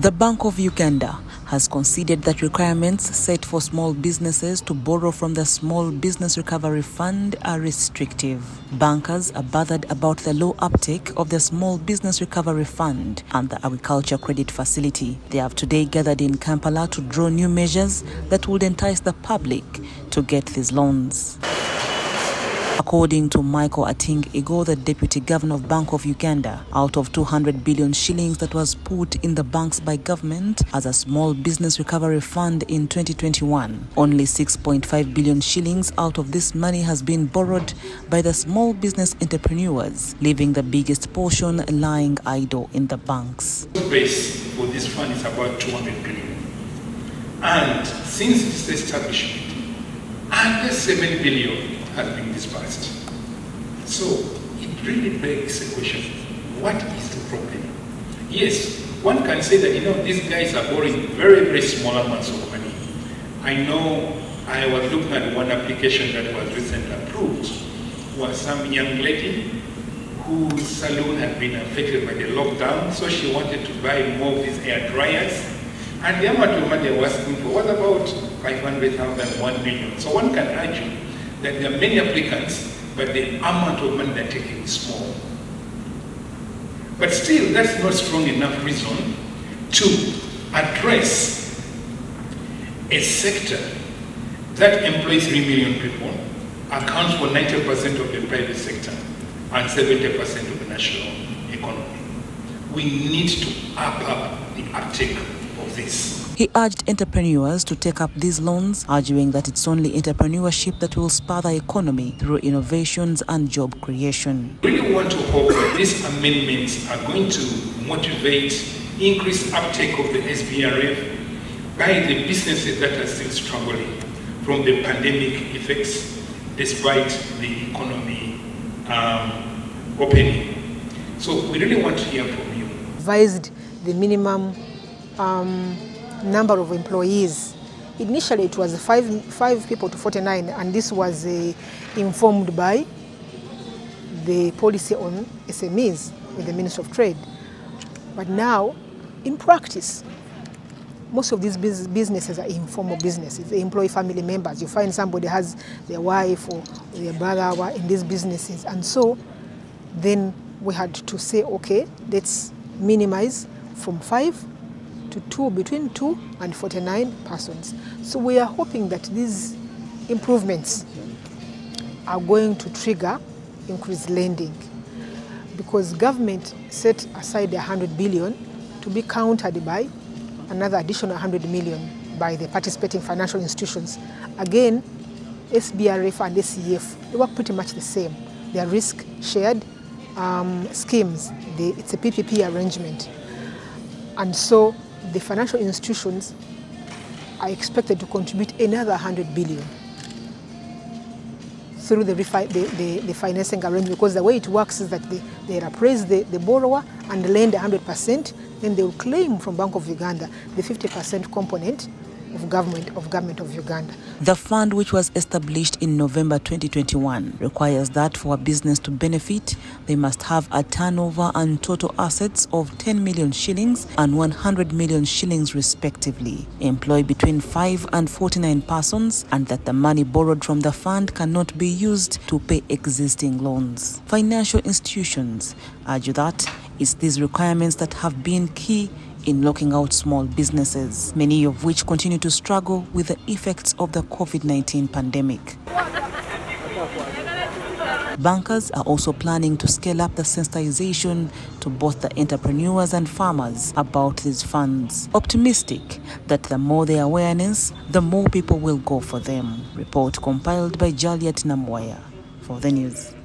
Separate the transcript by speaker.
Speaker 1: The Bank of Uganda has considered that requirements set for small businesses to borrow from the Small Business Recovery Fund are restrictive. Bankers are bothered about the low uptake of the Small Business Recovery Fund and the Agriculture Credit Facility. They have today gathered in Kampala to draw new measures that would entice the public to get these loans. According to Michael Ating Igo, the Deputy Governor of Bank of Uganda, out of 200 billion shillings that was put in the banks by government as a small business recovery fund in 2021, only 6.5 billion shillings out of this money has been borrowed by the small business entrepreneurs, leaving the biggest portion lying idle in the banks.
Speaker 2: The base for this fund is about 200 billion. And since its establishment, under 7 billion has been dispersed. So it really begs the question, what is the problem? Yes, one can say that, you know, these guys are borrowing very, very small amounts of money. I know I was looking at one application that was recently approved, was some young lady whose salon had been affected by the lockdown, so she wanted to buy more of these air dryers. And the amount of money they were asking for was about 500,000, 1 million. So one can argue that there are many applicants, but the amount of money they're taking is small. But still, that's not strong enough reason to address a sector that employs 3 million people, accounts for 90% of the private sector, and 70% of the national economy. We need to up up the uptake of this.
Speaker 1: He urged entrepreneurs to take up these loans, arguing that it's only entrepreneurship that will spur the economy through innovations and job creation.
Speaker 2: We really want to hope that these amendments are going to motivate increased uptake of the SBRF by the businesses that are still struggling from the pandemic effects despite the economy um, opening. So we really want to hear from you.
Speaker 3: Advised the minimum um, number of employees. Initially, it was five, five people to 49, and this was uh, informed by the policy on SMEs with the Ministry of Trade. But now, in practice, most of these businesses are informal businesses. They employ family members. You find somebody has their wife or their brother in these businesses. And so then we had to say, okay, let's minimize from five to two, between two and 49 persons. So we are hoping that these improvements are going to trigger increased lending because government set aside 100 billion to be countered by another additional 100 million by the participating financial institutions. Again, SBRF and SEF, they work pretty much the same. They are risk shared um, schemes. They, it's a PPP arrangement. And so the financial institutions are expected to contribute another 100 billion through the, the, the, the, financing arrangement because the way it works is that they, they appraise the, the borrower and lend 100%, then they will claim from Bank of Uganda the 50% component of government of government of Uganda.
Speaker 1: The fund which was established in November 2021 requires that for a business to benefit they must have a turnover and total assets of 10 million shillings and 100 million shillings respectively, employ between 5 and 49 persons and that the money borrowed from the fund cannot be used to pay existing loans. Financial institutions argue that it's these requirements that have been key in locking out small businesses, many of which continue to struggle with the effects of the COVID 19 pandemic. Bankers are also planning to scale up the sensitization to both the entrepreneurs and farmers about these funds, optimistic that the more the awareness, the more people will go for them. Report compiled by Jaliet Namwaya for the news.